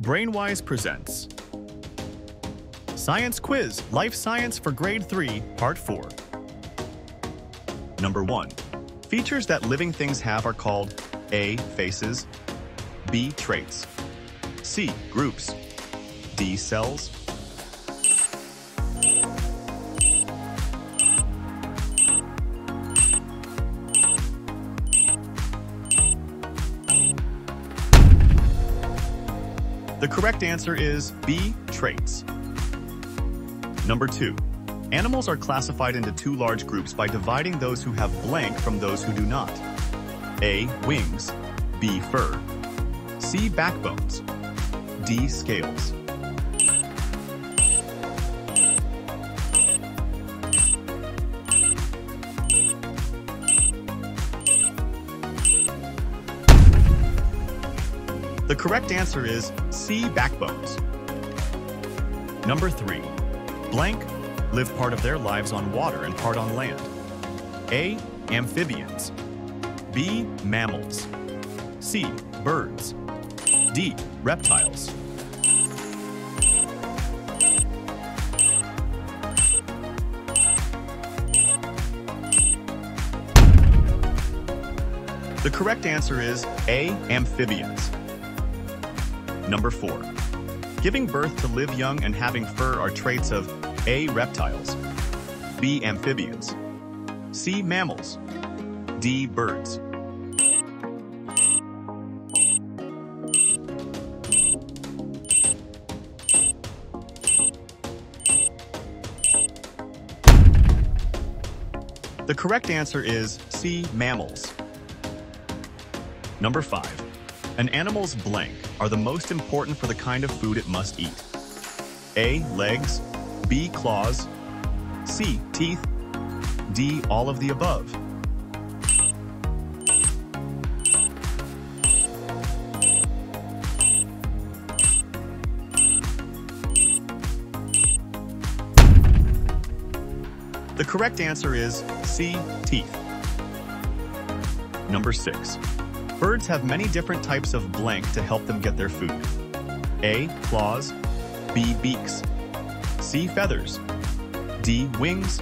brainYs presents Science Quiz Life Science for Grade 3, Part 4. Number 1. Features that living things have are called A. Faces, B. Traits, C. Groups, D. Cells, The correct answer is B, traits. Number two, animals are classified into two large groups by dividing those who have blank from those who do not. A, wings, B, fur, C, backbones, D, scales. The correct answer is C. Backbones. Number three, blank live part of their lives on water and part on land. A. Amphibians. B. Mammals. C. Birds. D. Reptiles. The correct answer is A. Amphibians. Number four, giving birth to live young and having fur are traits of A. Reptiles, B. Amphibians, C. Mammals, D. Birds. The correct answer is C. Mammals. Number five, an animal's blank are the most important for the kind of food it must eat. A. Legs. B. Claws. C. Teeth. D. All of the above. The correct answer is C. Teeth. Number six. Birds have many different types of blank to help them get their food. A. Claws. B. Beaks. C. Feathers. D. Wings.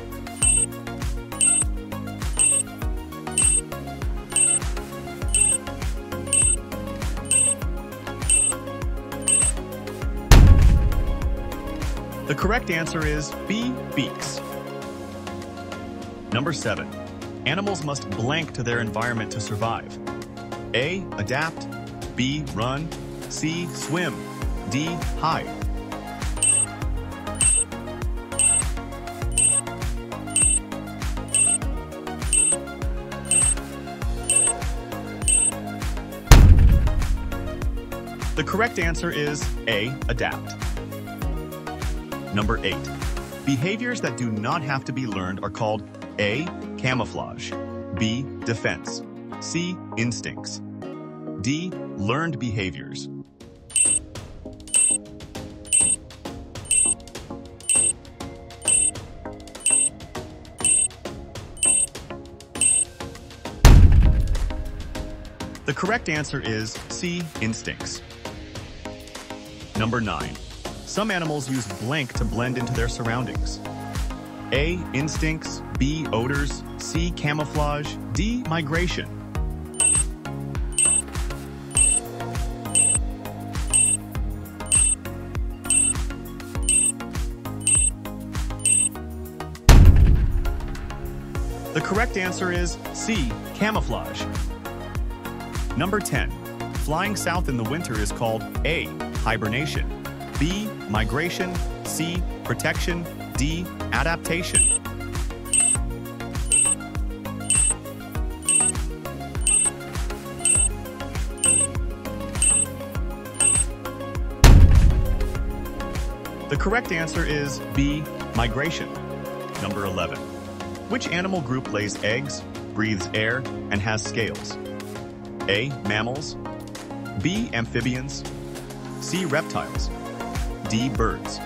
The correct answer is B. Beaks. Number 7. Animals must blank to their environment to survive. A. Adapt. B. Run. C. Swim. D. Hide. The correct answer is A. Adapt. Number 8. Behaviors that do not have to be learned are called A. Camouflage. B. Defense. C. Instincts. D. Learned behaviors. The correct answer is C. Instincts. Number 9. Some animals use blank to blend into their surroundings. A. Instincts. B. Odors. C. Camouflage. D. Migration. The correct answer is C. Camouflage. Number 10. Flying south in the winter is called A. Hibernation. B. Migration. C. Protection. D. Adaptation. The correct answer is B. Migration. Number 11. Which animal group lays eggs, breathes air, and has scales? A. Mammals. B. Amphibians. C. Reptiles. D. Birds.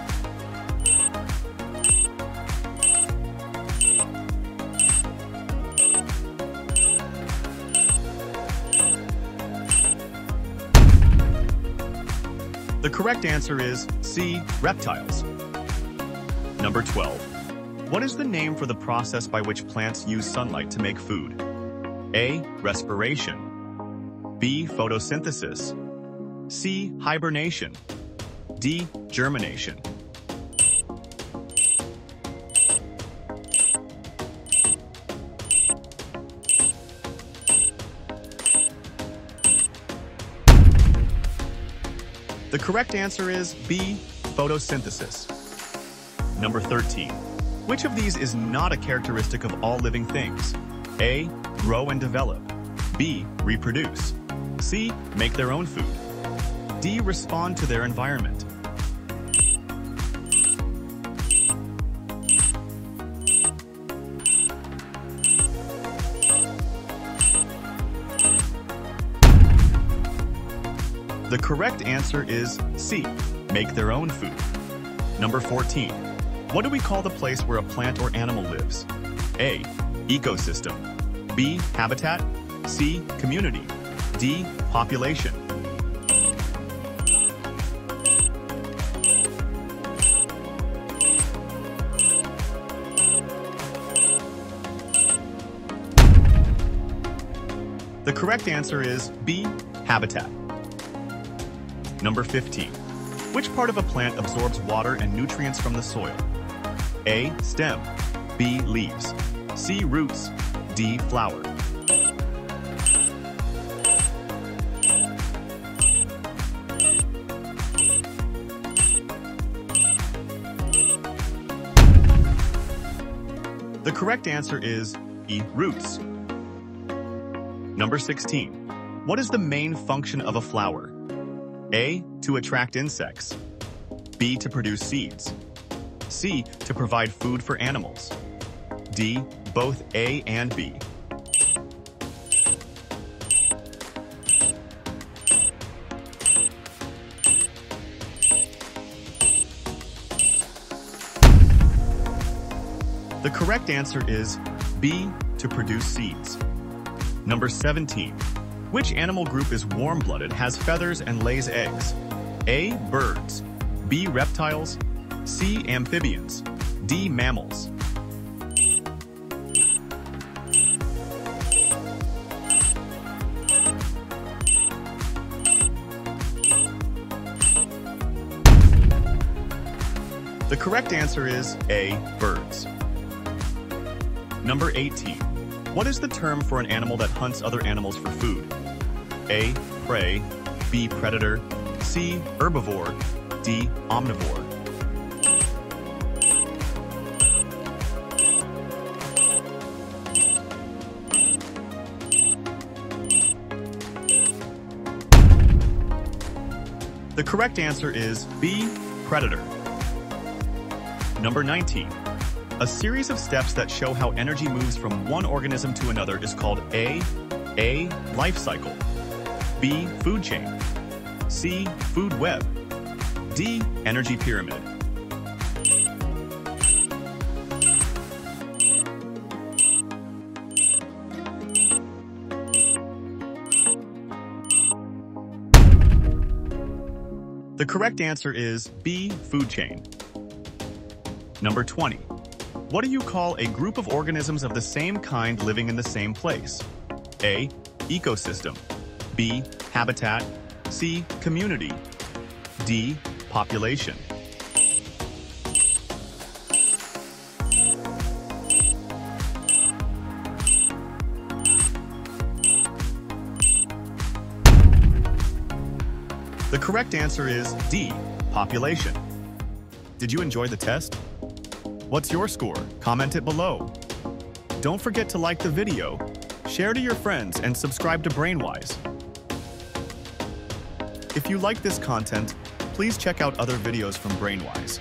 The correct answer is C. Reptiles. Number 12. What is the name for the process by which plants use sunlight to make food? A. Respiration. B. Photosynthesis. C. Hibernation. D. Germination. The correct answer is B. Photosynthesis. Number 13. Which of these is not a characteristic of all living things? A. Grow and develop. B. Reproduce. C. Make their own food. D. Respond to their environment. The correct answer is C. Make their own food. Number 14. What do we call the place where a plant or animal lives? A. Ecosystem. B. Habitat. C. Community. D. Population. The correct answer is B. Habitat. Number 15. Which part of a plant absorbs water and nutrients from the soil? A. Stem. B. Leaves. C. Roots. D. Flower. The correct answer is E. Roots. Number 16. What is the main function of a flower? A. To attract insects. B. To produce seeds. C. To provide food for animals. D. Both A and B. The correct answer is B. To produce seeds. Number 17. Which animal group is warm-blooded, has feathers, and lays eggs? A. Birds. B. Reptiles. C. Amphibians. D. Mammals. The correct answer is A. Birds. Number 18. What is the term for an animal that hunts other animals for food? A. Prey. B. Predator. C. Herbivore. D. Omnivore. The correct answer is B. Predator. Number 19. A series of steps that show how energy moves from one organism to another is called A. A. Life cycle. B. Food chain. C. Food web. D. Energy pyramid. The correct answer is B. Food chain. Number 20. What do you call a group of organisms of the same kind living in the same place? A. Ecosystem. B. Habitat. C. Community. D. Population. The correct answer is D. Population. Did you enjoy the test? What's your score? Comment it below. Don't forget to like the video, share to your friends, and subscribe to brainYs. If you like this content, please check out other videos from brainYs.